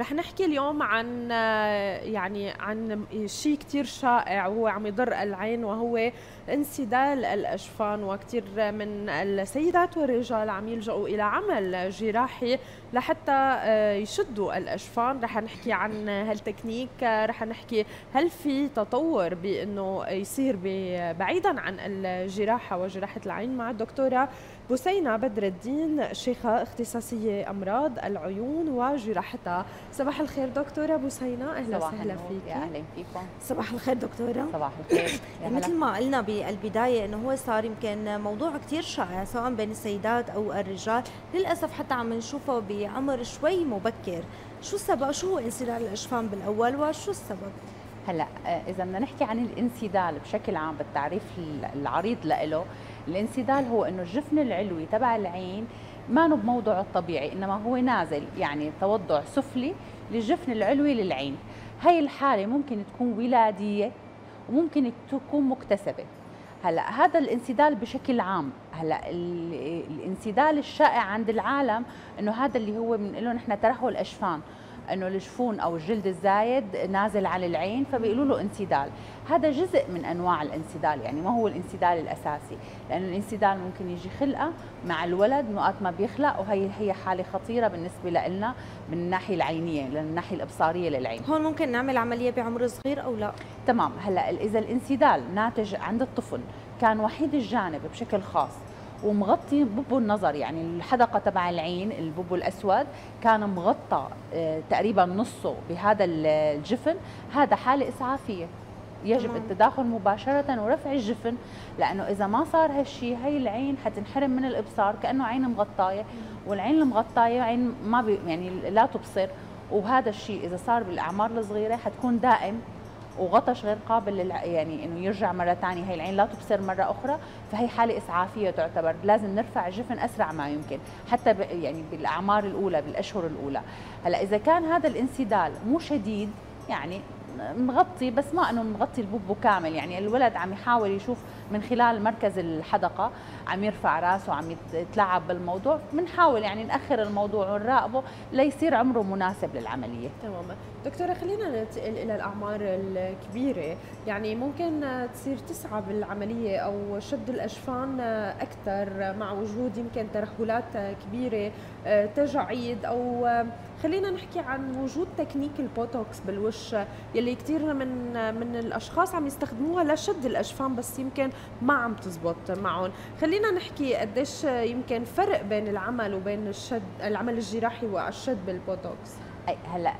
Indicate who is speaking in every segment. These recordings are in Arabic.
Speaker 1: رح نحكي اليوم عن يعني عن شيء كثير شائع وهو عم يضر العين وهو انسدال الأجفان وكثير من السيدات والرجال عم يلجؤوا إلى عمل جراحي لحتى آه، يشدوا الأجفان. رح نحكي عن هالتكنيك رح نحكي هل في تطور بأنه يصير بعيدا عن الجراحة وجراحة العين مع الدكتورة. بسينة بدر الدين شيخة اختصاصية أمراض العيون وجراحتها. صباح الخير دكتورة بسينة أهلا وسهلا فيك
Speaker 2: يا أهلا فيكم.
Speaker 3: صباح الخير دكتورة.
Speaker 2: صباح الخير
Speaker 3: مثل ما قلنا بالبداية أنه هو صار يمكن موضوع كثير شائع سواء بين السيدات أو الرجال. للأسف حتى عم نشوفه بعمر شوي مبكر. شو السبب؟ شو هو انسدال الأجفان بالأول وشو السبب؟
Speaker 2: هلا آه، إذا بدنا نحكي عن الانسدال بشكل عام بالتعريف العريض له الانسدال هو إنه الجفن العلوي تبع العين ما بموضعه الطبيعي إنما هو نازل يعني توضع سفلي للجفن العلوي للعين. هاي الحالة ممكن تكون ولادية وممكن تكون مكتسبة. هلأ هذا الانسدال بشكل عام هلأ الانسدال الشائع عند العالم إنه هذا اللي هو بنقول نحن ترهل اشفان إنه الجفون أو الجلد الزايد نازل على العين فبيقولوا له انسدال. هذا جزء من أنواع الانسدال يعني ما هو الانسدال الأساسي لأنه الانسدال ممكن يجي خلقة مع الولد وقت ما بيخلق وهي هي حالة خطيرة بالنسبة لنا من الناحية العينية من الناحية الإبصارية للعين.
Speaker 3: هون ممكن نعمل عملية بعمر صغير أو لا؟
Speaker 2: تمام هلأ إذا الانسدال ناتج عند الطفل كان وحيد الجانب بشكل خاص ومغطي ببو النظر يعني الحدقة تبع العين الببو الأسود كان مغطى آه، تقريبا نصه بهذا الجفن. هذا حالة إسعافية. يجب التداخل مباشرة ورفع الجفن لأنه إذا ما صار هالشيء هي العين حتنحرم من الإبصار كأنه عين مغطاية والعين المغطاية عين ما بي يعني لا تبصر. وهذا الشيء إذا صار بالأعمار الصغيرة حتكون دائم. وغطش غير قابل لل... يعني إنه يرجع مرة ثانية هي العين لا تبصر مرة أخرى فهي حالة إسعافية تعتبر. لازم نرفع الجفن أسرع ما يمكن حتى ب... يعني بالأعمار الأولى بالأشهر الأولى. هلأ إذا كان هذا الانسدال مو شديد يعني مغطي بس ما إنه مغطي البوبو كامل. يعني الولد عم يحاول يشوف من خلال مركز الحدقة عم يرفع راسه عم يتلعب بالموضوع. بنحاول يعني نأخر الموضوع ونراقبه ليصير عمره مناسب للعملية.
Speaker 1: تماما دكتورة خلينا ننتقل إلى الأعمار الكبيرة. يعني ممكن تصير تسعى بالعملية أو شد الأجفان أكثر مع وجود يمكن ترهلات كبيرة تجاعيد أو خلينا نحكي عن وجود تكنيك البوتوكس بالوش يلي كثير من من الأشخاص عم يستخدموها لشد الأجفان بس يمكن ما عم تزبط معهم. خلينا نحكي قديش يمكن فرق بين العمل وبين الشد العمل الجراحي والشد بالبوتوكس.
Speaker 2: أي هلأ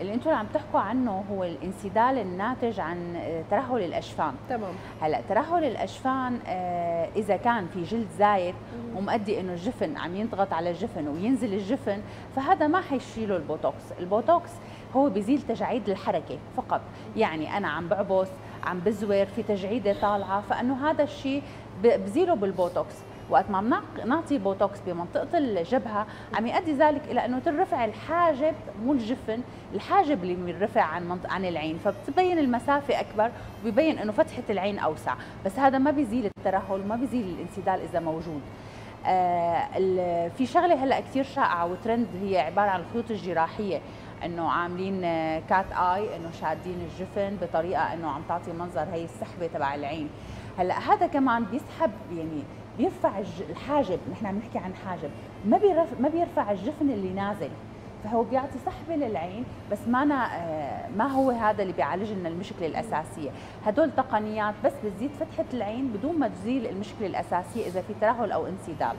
Speaker 2: اللي أنتم عم تحكوا عنه هو الانسدال الناتج عن ترهل الأجفان
Speaker 1: تمام.
Speaker 2: هلأ ترهل الأجفان آه، إذا كان في جلد زايد ومؤدي إنه الجفن عم ينضغط على الجفن وينزل الجفن فهذا ما حيشيله البوتوكس. البوتوكس هو بيزيل تجاعيد الحركة فقط. يعني أنا عم بعبس عم بزور في تجعيدة طالعة فإنه هذا الشيء بزيله بالبوتوكس. وقت ما نعطي بوتوكس بمنطقة الجبهة عم يؤدي ذلك إلى إنه ترفع الحاجب مو الجفن الحاجب اللي بيرفع عن منطقة عن العين. فبتبين المسافة أكبر وبيبين إنه فتحة العين أوسع. بس هذا ما بيزيل الترهل وما بيزيل الانسدال إذا موجود. آه في شغلة هلأ كثير شائعة وترند هي عبارة عن الخيوط الجراحية. إنه عاملين cat eye إنه شادين الجفن بطريقة إنه عم تعطي منظر هي السحبة تبع العين. هلأ هذا كمان بيسحب يعني بيرفع الحاجب نحن عم نحكي عن حاجب ما بيرفع ما بيرفع الجفن اللي نازل. فهو بيعطي سحبة للعين بس ما آه، ما هو هذا اللي بيعالج لنا المشكلة الأساسية. هدول تقنيات بس بتزيد فتحة العين بدون ما تزيل المشكلة الأساسية إذا في ترهل أو انسدال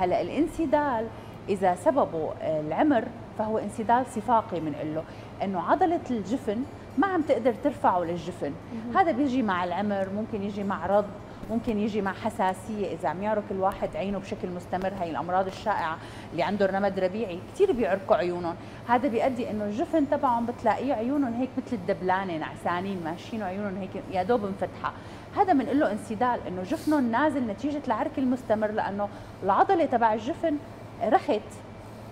Speaker 2: هلأ الانسدال إذا سببه آه، العمر فهو انسدال صفاقي بنقول له إنه عضلة الجفن ما عم تقدر ترفعه للجفن. هذا بيجي مع العمر ممكن يجي مع رض ممكن يجي مع حساسية. إذا عم يعرق الواحد عينه بشكل مستمر هي الأمراض الشائعة اللي عنده الرمد ربيعي كثير بيعرقوا عيونهم. هذا بيؤدي إنه الجفن تبعهم بتلاقيه عيونهم هيك مثل الدبلانة نعسانين ماشيين وعيونهم هيك يا دوب مفتحه هذا بنقول له انسدال إنه جفنهم نازل نتيجة العرك المستمر لأنه العضلة تبع الجفن رخت.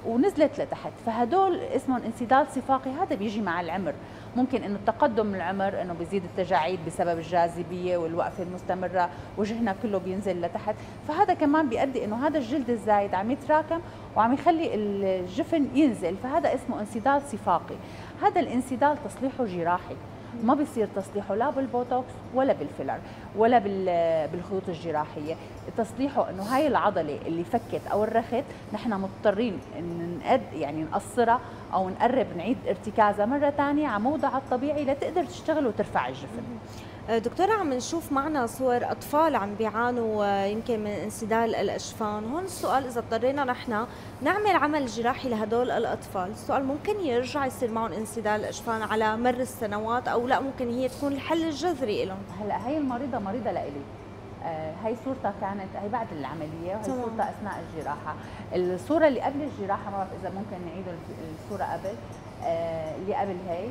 Speaker 2: ونزلت لتحت. فهدول اسمهم انسداد صفاقي هذا بيجي مع العمر. ممكن إنه تقدم العمر إنه بيزيد التجاعيد بسبب الجاذبية والوقفة المستمرة وجهنا كله بينزل لتحت. فهذا كمان بيؤدي إنه هذا الجلد الزايد عم يتراكم وعم يخلي الجفن ينزل. فهذا اسمه انسداد صفاقي. هذا الانسداد تصليحه جراحي. ما بيصير تصليحه لا بالبوتوكس ولا بال filler ولا بالخيوط الجراحية. تصليحه إنه هاي العضلة اللي فكت أو ارتخت نحن مضطرين نقد يعني نقصرها أو نقرب نعيد ارتكازها مرة ثانية على موضعها الطبيعي لتقدر تشتغل وترفع الجفن.
Speaker 3: دكتورة عم نشوف معنا صور أطفال عم بيعانوا آه، يمكن من انسدال الأجفان هون السؤال إذا اضطرينا نحن نعمل عمل جراحي لهدول الأطفال السؤال ممكن يرجع يصير معهم انسدال الأجفان على مر السنوات أو لا ممكن هي تكون الحل الجذري لهم
Speaker 2: هلأ هي المريضة مريضة لإلي. آه هي صورتها كانت هي بعد العملية وهي صورتها أثناء الجراحة. الصورة اللي قبل الجراحة ما بعرف إذا ممكن نعيد الصورة قبل. آه اللي قبل هي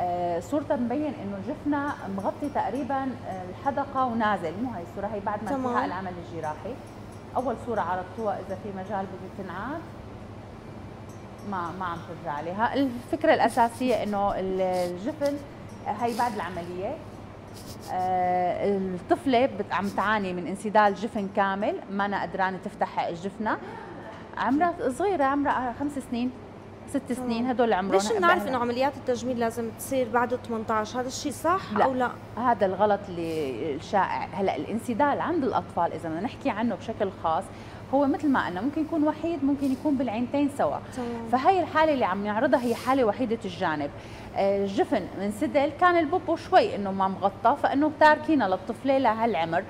Speaker 2: آه، صورتها مبين إنه جفنا مغطي تقريبا آه، الحدقة ونازل. مو هي الصورة هي بعد ما انتهى العمل الجراحي. أول صورة عرضتوها إذا في مجال بدي تنعاد. ما ما عم ترجع عليها. الفكرة الأساسية إنه الجفن آه، هي بعد العملية. الطفلة عم تعاني من انسدال جفن كامل. ما أنا قدرانة تفتح الجفنه عمرها صغيرة عمرها خمس سنين. ست سنين هدول عمرهم
Speaker 3: ليش بنعرف إنه عمليات التجميل لازم تصير بعد 18 هذا الشيء صح
Speaker 2: لا.
Speaker 3: أو لا؟
Speaker 2: هذا الغلط اللي الشائع. هلأ الانسدال عند الأطفال إذا بدنا نحكي عنه بشكل خاص هو مثل ما قلنا ممكن يكون وحيد ممكن يكون بالعينتين سوا. فهي الحالة اللي عم نعرضها هي حالة وحيدة الجانب. الجفن آه، من سدل كان البوبو شوي إنه ما مغطى فإنه تاركينه للطفلة لهالعمر.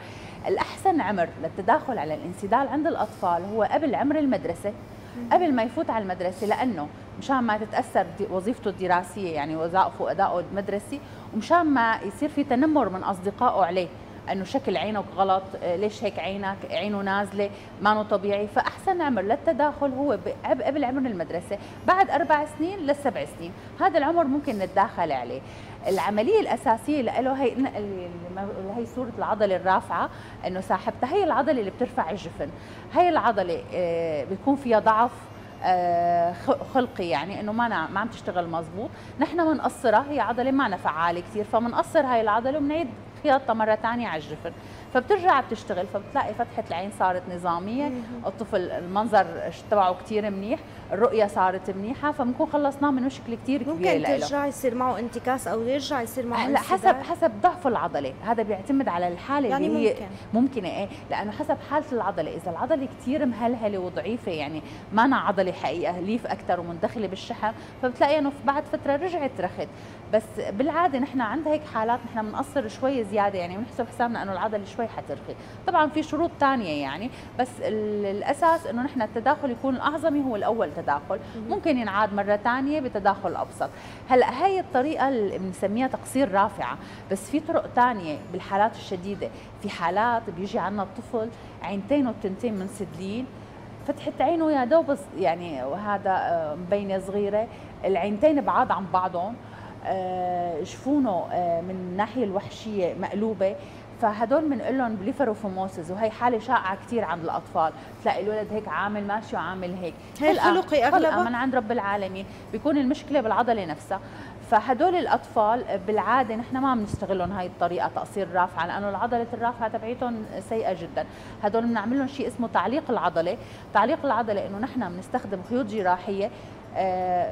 Speaker 2: الأحسن عمر للتداخل على الانسدال عند الأطفال هو قبل عمر المدرسة قبل ما يفوت على المدرسة لأنه مشان ما تتأثر وظيفته الدراسية يعني وظائفه وأدائه المدرسي ومشان ما يصير في تنمر من أصدقائه عليه إنه شكل عينك غلط آه، ليش هيك عينك؟ عينه نازلة ما طبيعي. فأحسن عمر للتداخل هو قبل عمر المدرسة بعد أربع سنين لسبع سنين. هذا العمر ممكن نتداخل عليه. العملية الأساسية له هي هي صورة العضلة الرافعة إنه صاحبتها هي العضلة اللي بترفع الجفن. هي العضلة آه، بيكون فيها ضعف خلقي يعني إنه ما ما عم تشتغل مزبوط. نحن بنقصرها هي عضلة ما فعالة كثير فبنقصر هاي العضلة وبنعيد خياطتها مرة ثانية على الجفن. فبترجع بتشتغل فبتلاقي فتحة العين صارت نظامية. الطفل المنظر تبعه كثير منيح الرؤية صارت منيحة فبنكون خلصناه من مشكلة كثير كبيرة
Speaker 3: ممكن ترجع يصير معه انتكاس أو يرجع يصير معه
Speaker 2: هلأ حسب حسب ضعف العضله هذا بيعتمد على الحالة
Speaker 3: يعني
Speaker 2: اللي هي
Speaker 3: ممكن.
Speaker 2: ممكنة إيه؟ لأنه حسب حالة العضلة. إذا العضلة كثير مهلهلة وضعيفة يعني ما أنا عضلة حقيقة ليف أكثر ومندخلة بالشحم فبتلاقي إنه بعد فترة رجعت رخت. بس بالعادة نحن عند هيك حالات نحن بنقصر شوي زيادة يعني بنحسب حسابنا إنه العضلة شوي حترخي طبعا في شروط ثانية يعني بس الأساس إنه نحن التداخل يكون الأعظمي هو الأول تداخل. ممكن ينعاد مرة ثانية بتداخل أبسط. هلأ هي الطريقة اللي بنسميها تقصير رافعة بس في طرق ثانية بالحالات الشديدة. في حالات بيجي عندنا الطفل عينتين وتنتين منسدلين فتحة عينه يا دوب يعني وهذا آه، مبينة صغيرة. العينتين بعاد عن بعضهم. آه، جفونه آه، من الناحية الوحشية مقلوبة. فهدول بنقول لهم بليفروفوموسيس وهي حالة شائعة كثير عند الأطفال. تلاقي الولد هيك عامل ماشي وعامل هيك.
Speaker 3: هي خلقي اغلبها
Speaker 2: من عند رب العالمين. بيكون المشكلة بالعضلة نفسها. فهدول الأطفال بالعادة نحن ما بنستغلهم هاي الطريقة تقصير رافعة لأنه العضلة الرافعة تبعيتهم سيئة جدا. هدول بنعمل لهم شيء اسمه تعليق العضلة. تعليق العضلة إنه نحن بنستخدم خيوط جراحية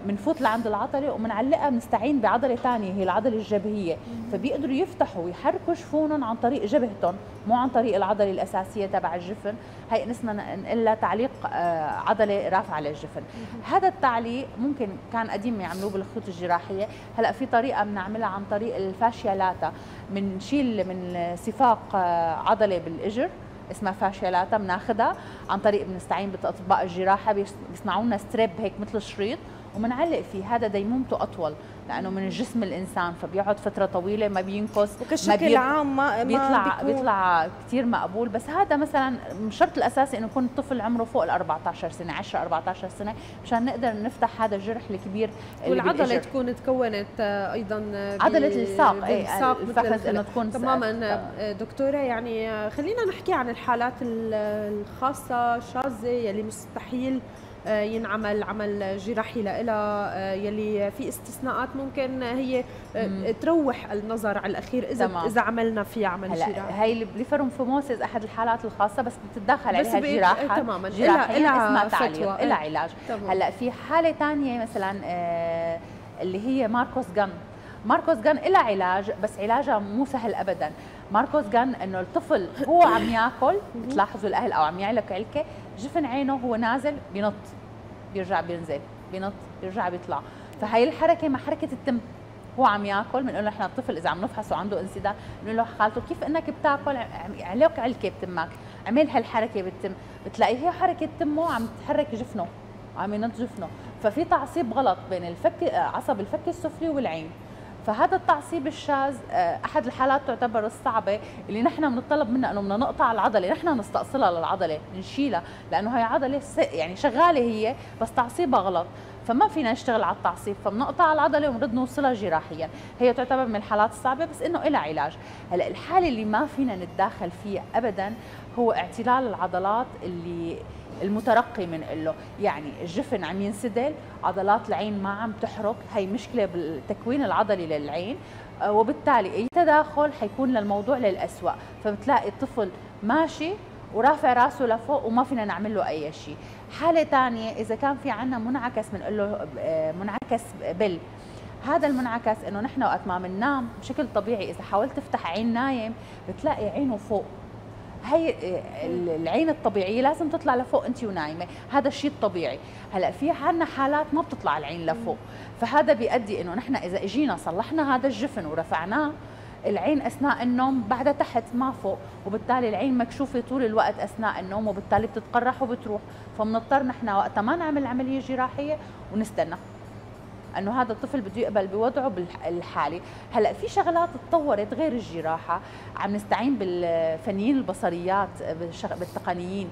Speaker 2: بنفوت آه، لعند العضله وبنعلقها بنستعين بعضلة ثانية هي العضلة الجبهية. فبيقدروا يفتحوا ويحركوا جفونهم عن طريق جبهتهم مو عن طريق العضلة الأساسية تبع الجفن. هي اسمها نقلها تعليق آه، عضلة رافعة للجفن. هذا التعليق ممكن كان قديم يعملوه بالخيوط الجراحية. هلأ في طريقة بنعملها عن طريق الفاشيالاتا بنشيل من سفاق آه، عضلة بالإجر اسمها fascia lata بناخذها عن طريق بنستعين باطباء الجراحة بيصنعوا لنا strip هيك مثل شريط وبنعلق فيه. هذا ديمومته أطول. لأنه من الجسم الإنسان فبيقعد فترة طويلة ما بينقص
Speaker 3: وكشكل ما بي... عام ما
Speaker 2: بيطلع
Speaker 3: ما
Speaker 2: بيطلع كثير مقبول. بس هذا مثلا الشرط الاساسي إنه يكون الطفل عمره فوق ال 14 سنة 10 14 سنة مشان نقدر نفتح هذا الجرح الكبير
Speaker 1: والعضلة تكون تكونت أيضا
Speaker 2: عضلة الساق اي الفخذ إنه تكون
Speaker 1: تماما. دكتورة يعني خلينا نحكي عن الحالات الخاصة الشاذه يلي مستحيل ينعمل عمل جراحي لها يلي في استثناءات ممكن هي تروح النظر على الأخير إذا تمام. إذا عملنا في عمل جراحي.
Speaker 2: هي البليفرومفوموسيس أحد الحالات الخاصة بس بتتدخل عليها الجراحه
Speaker 1: تماما. جراحيه
Speaker 2: إسمها تعليق لها علاج. هلا في حالة ثانية مثلا آه اللي هي ماركوس جن. ماركوس جن لها علاج بس علاجها مو سهل ابدا. ماركوس جن إنه الطفل هو عم ياكل بتلاحظوا الأهل أو عم يعلق علكة جفن عينه هو نازل بينط بيرجع بينزل بينط بيرجع بيطلع. فهي الحركة مع حركة التم هو عم ياكل بنقول له إحنا الطفل إذا عم نفحصه عنده انسداد بنقول له خالته كيف إنك بتاكل؟ عليك علكة بتمك عمل هالحركة بالتم. بتلاقيه هي حركة تمه عم تحرك جفنه عم ينط جفنه. ففي تعصيب غلط بين الفك عصب الفك السفلي والعين. فهذا التعصيب الشاذ آه، أحد الحالات تعتبر الصعبة اللي نحن بنطلب منها إنه بدنا نقطع العضلة نحن نستأصلها للعضلة نشيلها لأنه هي عضلة يعني شغالة هي بس تعصيبها غلط. فما فينا نشتغل على التعصيب فبنقطع العضلة ونرد نوصلها جراحيا. هي تعتبر من الحالات الصعبة بس إنه لها علاج. هلأ الحالة اللي ما فينا نتداخل فيها ابدا هو اعتلال العضلات اللي المترقي من له يعني الجفن عم ينسدل عضلات العين ما عم تحرك هي مشكلة بالتكوين العضلي للعين. آه، وبالتالي أي تداخل حيكون للموضوع للأسوأ. فبتلاقي الطفل ماشي ورافع راسه لفوق وما فينا نعمل له أي شيء حالة ثانية إذا كان في عندنا منعكس بنقول له آه، منعكس بل. هذا المنعكس إنه نحن وقت ما بننام بشكل طبيعي إذا حاولت تفتح عين نايم بتلاقي عينه فوق. هي العين الطبيعية لازم تطلع لفوق أنت ونايمة. هذا الشيء الطبيعي. هلأ في عندنا حالات ما بتطلع العين لفوق. فهذا بيؤدي إنه نحن إذا إجينا صلحنا هذا الجفن ورفعناه العين أثناء النوم بعدها تحت ما فوق وبالتالي العين مكشوفة طول الوقت أثناء النوم وبالتالي بتتقرح وبتروح. فبنضطر نحن وقتها ما نعمل عملية جراحية ونستنى. إنه هذا الطفل بده يقبل بوضعه الحالي. هلأ في شغلات تطورت غير الجراحة. عم نستعين بالفنيين البصريات بالتقنيين.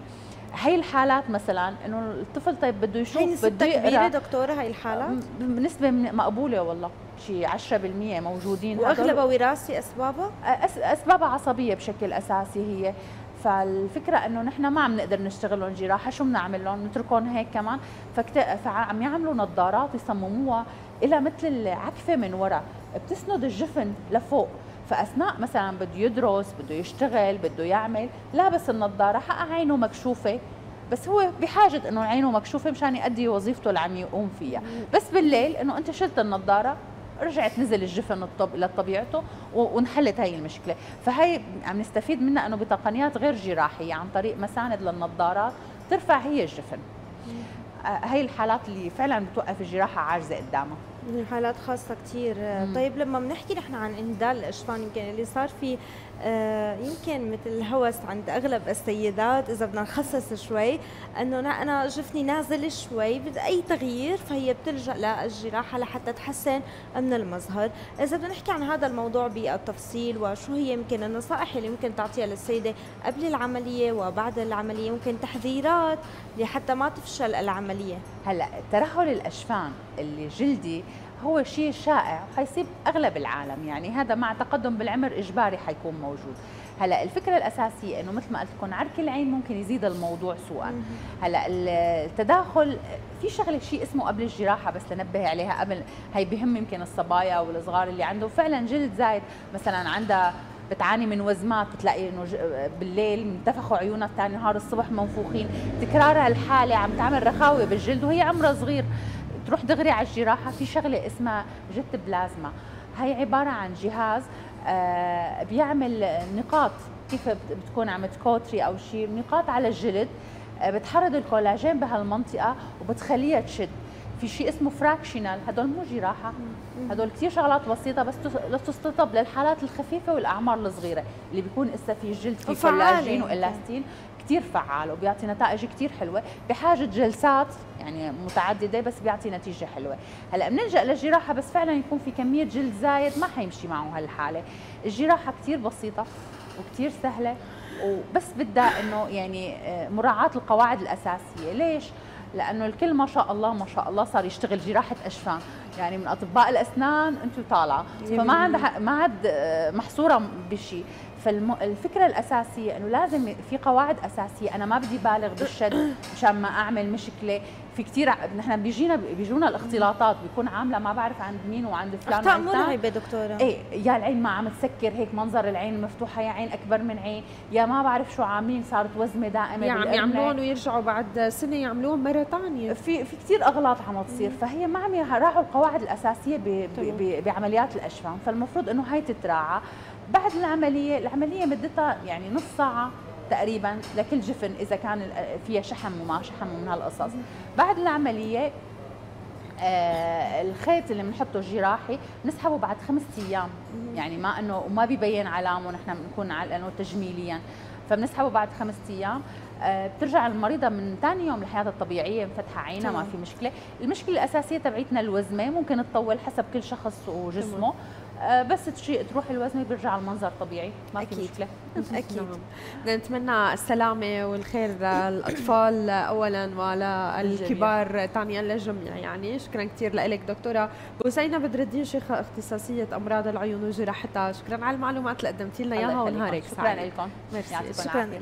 Speaker 2: هي الحالات مثلا إنه الطفل طيب بده يشوف
Speaker 3: بده يقرا كبيرة دكتورة هي الحالات؟
Speaker 2: بنسبة مقبولة والله. شيء 10% موجودين
Speaker 3: وأغلبها وراثي أسبابها؟
Speaker 2: أسبابها عصبية بشكل أساسي هي. فالفكرة إنه نحن ما عم نقدر نشتغل لهم جراحة شو بنعمل لهم؟ نتركهم هيك كمان. فكت... فعم يعملوا نظارات يصمموها إلى مثل العكفة من وراء بتسند الجفن لفوق. فأثناء مثلا بده يدرس بده يشتغل بده يعمل لابس النظارة حق عينه مكشوفة. بس هو بحاجة إنه عينه مكشوفة مشان يؤدي وظيفته اللي عم يقوم فيها. بس بالليل إنه أنت شلت النظارة رجعت نزل الجفن الطب لطبيعته وانحلت هي المشكلة. فهي عم نستفيد منها إنه بتقنيات غير جراحية عن طريق مساند للنظارات ترفع هي الجفن. هي الحالات اللي فعلا بتوقف الجراحة عاجزة قدامها.
Speaker 3: حالات خاصة كثير طيب لما بنحكي نحن عن انهدال الاشفان يمكن اللي صار في آه، يمكن مثل الهوس عند أغلب السيدات إذا بدنا نخصص شوي إنه أنا جفني نازل شوي أي تغيير فهي بتلجأ للجراحة لحتى تحسن من المظهر. إذا بدنا نحكي عن هذا الموضوع بالتفصيل وشو هي يمكن النصائح اللي ممكن تعطيها للسيدة قبل العملية وبعد العملية؟ ممكن تحذيرات لحتى ما تفشل العملية.
Speaker 2: هلأ ترهل الاشفان اللي جلدي هو شيء شائع وحيصيب أغلب العالم يعني هذا مع تقدم بالعمر إجباري حيكون موجود. هلا الفكرة الأساسية إنه مثل ما قلت لكم عرك العين ممكن يزيد الموضوع سوءا. هلا التداخل في شغلة شيء اسمه قبل الجراحة بس لنبه عليها قبل هي بهم يمكن الصبايا والصغار اللي عندهم فعلا جلد زايد مثلا عندها بتعاني من وزمات بتلاقي إنه بالليل منتفخوا عيونها ثاني نهار الصبح منفوخين. تكرار هالحاله عم تعمل رخاوه بالجلد وهي عمرها صغير. تروح دغري على الجراحة في شغلة اسمها jet plasma. هي عبارة عن جهاز آه، بيعمل نقاط كيف بتكون عم تكوتري أو شيء نقاط على الجلد آه، بتحرض الكولاجين بهالمنطقة وبتخليها تشد. في شيء اسمه fractional هدول مو جراحة. هدول كثير شغلات بسيطة بس تستطب للحالات الخفيفة والأعمار الصغيرة اللي بيكون اسا في جلد في كولاجين وإلاستين. كثير فعال وبيعطي نتائج كثير حلوة بحاجة جلسات يعني متعددة بس بيعطي نتيجة حلوة. هلا بنلجأ للجراحة بس فعلا يكون في كمية جلد زايد ما حيمشي معه هالحالة. الجراحة كثير بسيطة وكثير سهلة وبس بدها إنه يعني آه، مراعاة القواعد الأساسية. ليش؟ لأنه الكل ما شاء الله ما شاء الله صار يشتغل جراحة اشفان يعني من أطباء الأسنان أنتم طالعة. فما عندها ما عاد آه، محصورة بشيء فالفكرة الأساسية إنه لازم في قواعد أساسية. أنا ما بدي بالغ بالشد مشان ما أعمل مشكلة. في كثير نحن بيجينا بيجونا الاختلاطات بيكون عاملة ما بعرف عند مين وعند فلان
Speaker 3: أخطاء مرعبة دكتورة.
Speaker 2: إيه يا العين ما عم تسكر هيك منظر العين مفتوحة يا عين أكبر من عين يا ما بعرف شو عاملين صارت وزمة دائمة
Speaker 1: يا عم يعملوهم ويرجعوا بعد سنة يعملوهم مرة ثانية
Speaker 2: في في كثير أغلاط عم تصير فهي ما عم يراعوا القواعد الأساسية بعمليات الأشفان. فالمفروض إنه هاي تتراعى. بعد العملية العملية مدتها يعني نص ساعة. تقريبا لكل جفن إذا كان فيها شحم وما شحم ومن هالقصص. بعد العملية آه الخيط اللي بنحطه جراحي بنسحبه بعد خمس أيام. يعني ما انه وما بيبين علامه نحن بنكون علقنه تجميليا. فبنسحبه بعد خمس أيام. آه بترجع المريضة من ثاني يوم الحياة الطبيعية مفتحة عينها ما في مشكلة. المشكلة الأساسية تبعيتنا الوزمه ممكن تطول حسب كل شخص وجسمه. آه، بس تروح الوزنه بيرجع المنظر طبيعي ما أكيد. في مشكلة.
Speaker 1: أكيد. بدنا نتمنى السلامة والخير للأطفال اولا وللكبار ثانيا للجميع. يعني شكرا كثير لك دكتورة بوسينه بدر الدين شيخة اختصاصية أمراض العيون وجراحتها شكرا على المعلومات اللي قدمتي لنا. اياها ونهارك
Speaker 2: سعيد. شكرا لكم
Speaker 1: شكرا.